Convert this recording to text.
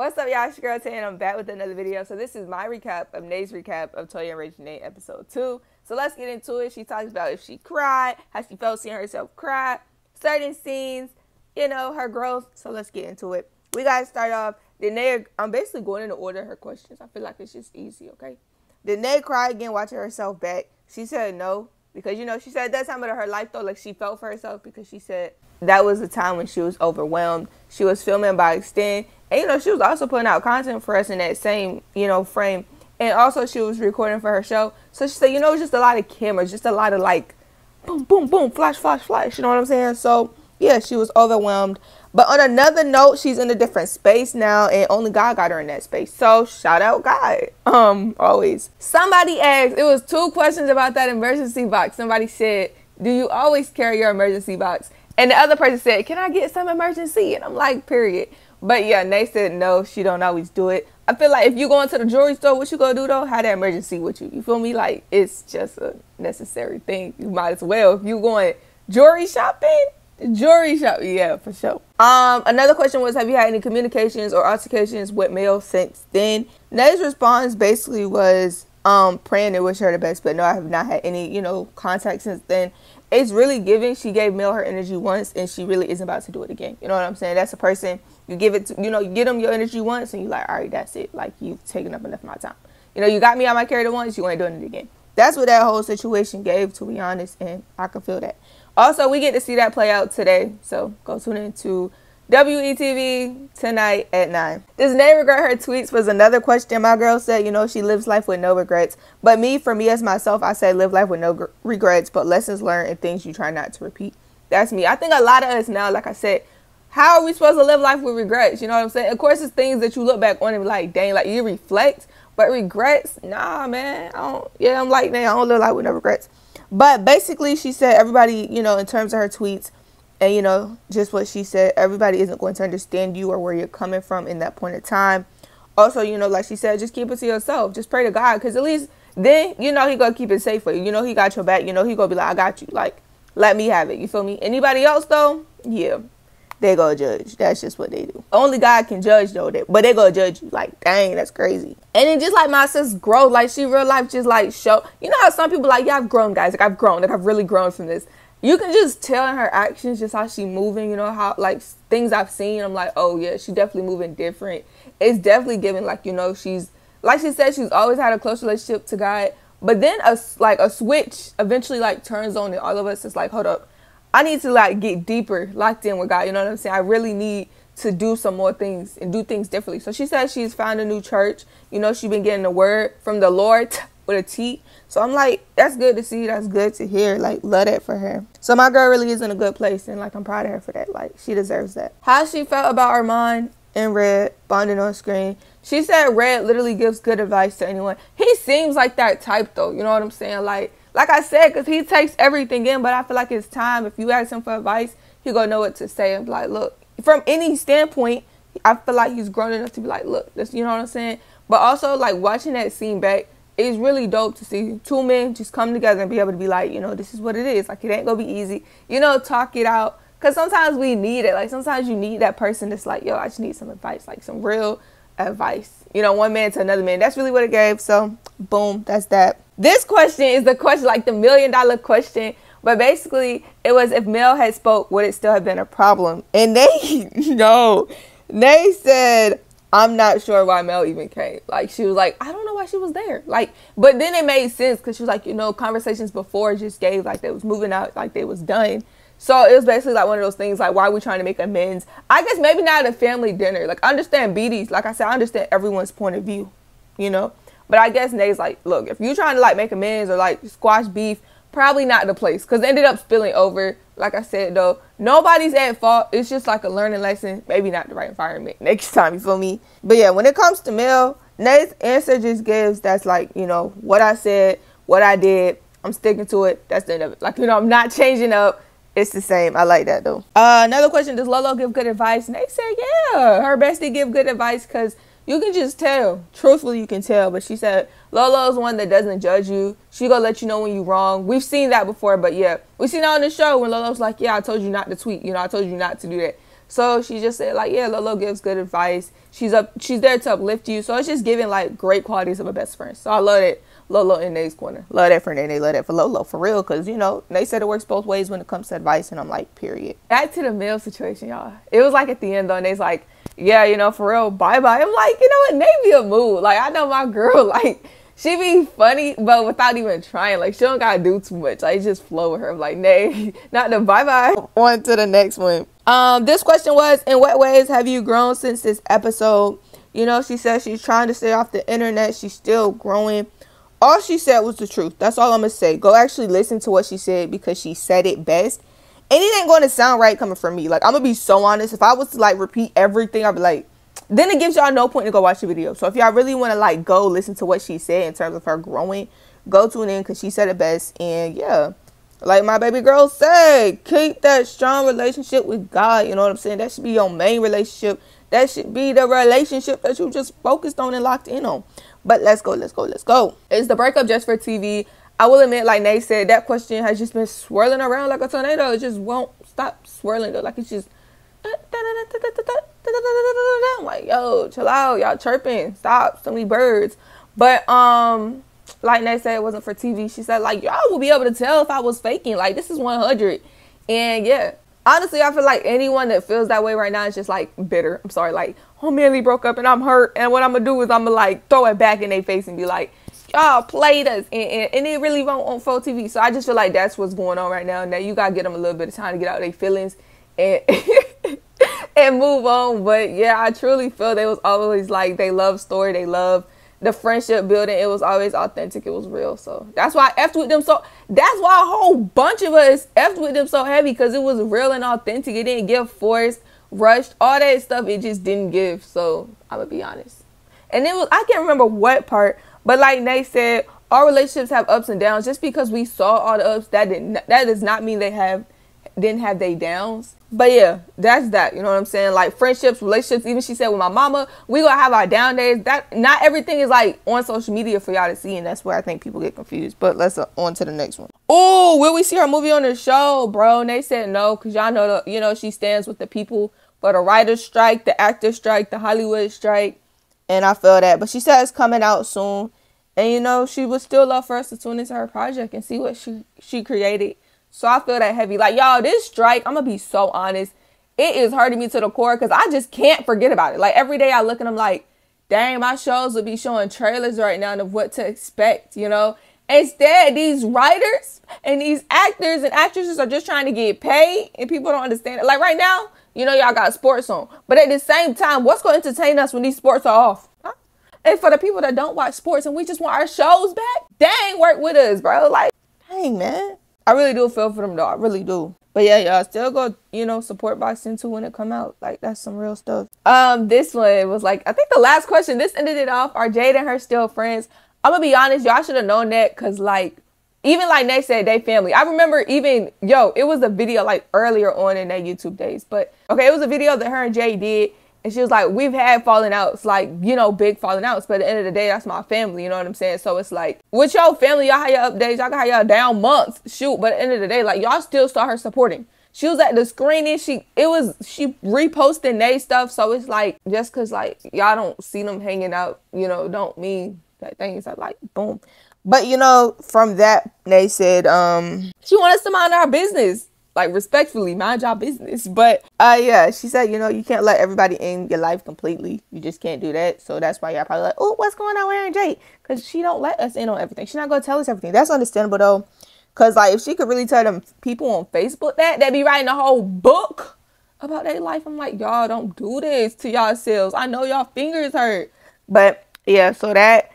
What's up, y'all? It's your girl and I'm back with another video. So this is my recap of Nay's recap of Toya and Reginae episode two. So let's get into it. She talks about if she cried, how she felt seeing herself cry, certain scenes, you know, her growth. So let's get into it. We gotta start off. Did Nay? I'm basically going in the order her questions. I feel like it's just easy. Okay. Nay cry again watching herself back? She said no because you know she said that time of her life though, like she felt for herself because she said that was the time when she was overwhelmed. She was filming by extent and you know, she was also putting out content for us in that same, you know, frame. And also she was recording for her show. So she said, you know, just a lot of cameras, just a lot of like boom, boom, boom, flash, flash, flash. You know what I'm saying? So yeah, she was overwhelmed. But on another note, she's in a different space now, and only God got her in that space. So shout out God. Um, always. Somebody asked, it was two questions about that emergency box. Somebody said, Do you always carry your emergency box? And the other person said, Can I get some emergency? And I'm like, period. But yeah, Nay said no, she don't always do it. I feel like if you go into the jewelry store, what you gonna do though? Have that emergency with you. You feel me? Like it's just a necessary thing. You might as well if you going jewelry shopping. Jewelry shop, yeah, for sure. Um, another question was, have you had any communications or altercations with Mel since then? Nay's response basically was, um, praying to wish her the best, but no, I have not had any, you know, contact since then. It's really giving. She gave Mel her energy once, and she really isn't about to do it again. You know what I'm saying? That's a person you give it, to, you know, you get them your energy once, and you're like, all right, that's it. Like you've taken up enough of my time. You know, you got me on my character once, you ain't doing it again. That's what that whole situation gave, to be honest, and I can feel that. Also, we get to see that play out today, so go tune into WETV tonight at 9. Does Nay regret her tweets was another question. My girl said, you know, she lives life with no regrets. But me, for me as myself, I say live life with no regrets, but lessons learned and things you try not to repeat. That's me. I think a lot of us now, like I said, how are we supposed to live life with regrets? You know what I'm saying? Of course, it's things that you look back on and be like, dang, like you reflect. But regrets, nah, man. I don't. Yeah, I'm like, man, I don't live life with no regrets. But basically, she said everybody, you know, in terms of her tweets, and you know, just what she said, everybody isn't going to understand you or where you're coming from in that point of time. Also, you know, like she said, just keep it to yourself. Just pray to God, because at least then you know he gonna keep it safe for you. You know he got your back. You know he gonna be like, I got you. Like, let me have it. You feel me? Anybody else though? Yeah, they go judge. That's just what they do. Only God can judge though, they, but they go judge you. Like, dang, that's crazy. And then just like my sis grow, like she real life just like show. You know how some people like, yeah, I've grown, guys. Like I've grown. Like I've really grown from this. You can just tell in her actions, just how she moving. You know how like things I've seen. I'm like, oh yeah, she definitely moving different. It's definitely giving like you know she's like she said she's always had a close relationship to God. But then a like a switch eventually like turns on and all of us is like, hold up I need to like get deeper, locked in with God. You know what I'm saying? I really need to do some more things and do things differently. So she says she's found a new church. You know, she's been getting the word from the Lord with a T. So I'm like, that's good to see. That's good to hear. Like, love that for her. So my girl really is in a good place, and like I'm proud of her for that. Like, she deserves that. How she felt about Armon and Red bonding on screen. She said Red literally gives good advice to anyone. He seems like that type though. You know what I'm saying? Like like I said, because he takes everything in, but I feel like it's time. If you ask him for advice, he gonna know what to say. And like, look, from any standpoint, I feel like he's grown enough to be like, look, this, you know what I'm saying? But also, like watching that scene back, it's really dope to see two men just come together and be able to be like, you know, this is what it is. Like, it ain't gonna be easy. You know, talk it out. Cause sometimes we need it. Like sometimes you need that person that's like, yo, I just need some advice, like some real advice. You know, one man to another man. That's really what it gave. So, boom, that's that. This question is the question, like the million dollar question. But basically, it was if Mel had spoke, would it still have been a problem? And they, no, they said, I'm not sure why Mel even came. Like, she was like, I don't know why she was there. Like, but then it made sense because she was like, you know, conversations before just gave like they was moving out, like they was done. So it was basically like one of those things like, why are we trying to make amends? I guess maybe not at a family dinner. Like, I understand BD's, like I said, I understand everyone's point of view, you know? But I guess Nay's like, look, if you're trying to like make amends or like squash beef, probably not the place because ended up spilling over. Like I said though, nobody's at fault. It's just like a learning lesson. Maybe not the right environment next time. You feel me? But yeah, when it comes to Mel, Nay's answer just gives that's like you know what I said, what I did. I'm sticking to it. That's the end of it. Like you know, I'm not changing up. It's the same. I like that though. Uh, another question: Does Lolo give good advice? Nate said, yeah, her bestie give good advice because you can just tell. Truthfully, you can tell. But she said Lolo's one that doesn't judge you. She gonna let you know when you're wrong. We've seen that before, but yeah, we seen that on the show when Lolo's like, "Yeah, I told you not to tweet. You know, I told you not to do that." So she just said like, yeah, Lolo gives good advice. She's up, she's there to uplift you. So it's just giving like great qualities of a best friend. So I love it. Lolo in Nay's corner. Love that for Nay. Love that for Lolo for real. Cause you know they said it works both ways when it comes to advice, and I'm like, period. Back to the Mel situation, y'all. It was like at the end though, and they's like, yeah, you know, for real, bye bye. I'm like, you know what? Nay be a mood. Like I know my girl, like she be funny, but without even trying. Like she don't gotta do too much. Like just flow with her. I'm like, nay, not the bye bye. On to the next one. Um, this question was, in what ways have you grown since this episode? You know, she says she's trying to stay off the internet. She's still growing. All she said was the truth. That's all I'm gonna say. Go actually listen to what she said because she said it best. And it ain't gonna sound right coming from me. Like I'm gonna be so honest. If I was to like repeat everything, I'd be like, then it gives y'all no point to go watch the video. So if y'all really want to like go listen to what she said in terms of her growing, go tune in because she said it best. And yeah, like my baby girl said, keep that strong relationship with God. You know what I'm saying? That should be your main relationship. That should be the relationship that you just focused on and locked in on. But let's go, let's go, let's go. Is the breakup just for TV? I will admit, like Nay said, that question has just been swirling around like a tornado. It just won't stop swirling. Like it's just. I'm like, yo, chill out, y'all chirping, stop, so many birds. But um, like Nay said, it wasn't for TV. She said like y'all will be able to tell if I was faking. Like this is 100, and yeah, honestly, I feel like anyone that feels that way right now is just like bitter. I'm sorry, like, oh man, broke up and I'm hurt. And what I'm gonna do is I'm gonna like throw it back in their face and be like, y'all played us. And, and, and it really won't on full TV. So I just feel like that's what's going on right now. Now you gotta get them a little bit of time to get out their feelings and and move on. But yeah, I truly feel they was always like they love story, they love the friendship building, it was always authentic. It was real. So that's why I effed with them so. That's why a whole bunch of us effed with them so heavy because it was real and authentic. It didn't give forced, rushed, all that stuff. It just didn't give. So I'm gonna be honest. And it was I can't remember what part, but like Nay said, our relationships have ups and downs. Just because we saw all the ups, that didn't that does not mean they have didn't have they downs. But yeah, that's that. You know what I'm saying? Like friendships, relationships. Even she said with my mama, we gonna have our down days. That not everything is like on social media for y'all to see, and that's where I think people get confused. But let's uh, on to the next one. Oh, will we see her movie on the show, bro? And they said no, cause y'all know the you know she stands with the people for the writer's strike, the actor strike, the Hollywood strike, and I feel that. But she said it's coming out soon, and you know she would still love for us to tune into her project and see what she she created so I feel that heavy. Like, y'all, this strike, I'm to be so honest. It is hurting me to the core because I just can't forget about it. Like, every day I look and I'm like, dang, my shows would be showing trailers right now of what to expect, you know? Instead, these writers and these actors and actresses are just trying to get paid and people don't understand it. Like, right now, you know, y'all got sports on. But at the same time, what's going to entertain us when these sports are off? Huh? And for the people that don't watch sports and we just want our shows back, dang, work with us, bro. Like, dang, man. I really do feel for them though. I really do. But yeah, y'all still go, you know, support boxing too when it come out. Like that's some real stuff. Um, this one was like I think the last question. This ended it off. Are Jade and her still friends? I'm gonna be honest, y'all should have known that because like even like they said they family. I remember even yo, it was a video like earlier on in their YouTube days. But okay, it was a video that her and Jay did and she was like, We've had falling outs, like, you know, big falling outs. But at the end of the day, that's my family. You know what I'm saying? So it's like, with your family, y'all have your updates, y'all got y'all down months. Shoot. But at the end of the day, like, y'all still saw her supporting. She was at the screening. She, it was, she reposting they stuff. So it's like, just cause like, y'all don't see them hanging out, you know, don't mean that things are like, boom. But you know, from that, they said, um, she want us to mind our business like respectfully mind your business. But uh yeah she said you know you can't let everybody in your life completely. You just can't do that. So that's why y'all probably like oh what's going on with Aaron Jade because she don't let us in on everything. She's not gonna tell us everything. That's understandable though. Because like if she could really tell them people on facebook that they'd be writing a whole book about their life i'm like y'all don't do this to yourselves i know y'all fingers hurt. But yeah so that